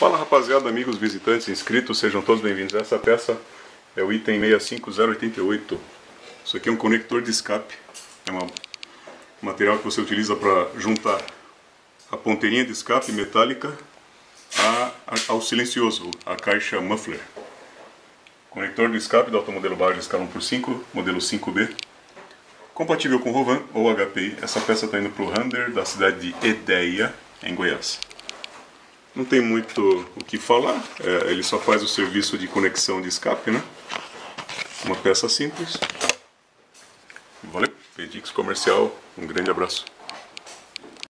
Fala rapaziada, amigos, visitantes, inscritos, sejam todos bem-vindos. Essa peça é o item 65088. Isso aqui é um conector de escape. É um material que você utiliza para juntar a ponteirinha de escape metálica a, a, ao silencioso, a caixa muffler. Conector de escape do automodelo Baja escala 1x5, modelo 5B. Compatível com Rovan ou HPI. Essa peça está indo para o Rander da cidade de Edeia, em Goiás. Não tem muito o que falar, é, ele só faz o serviço de conexão de escape, né? Uma peça simples. Valeu, Pedix Comercial, um grande abraço.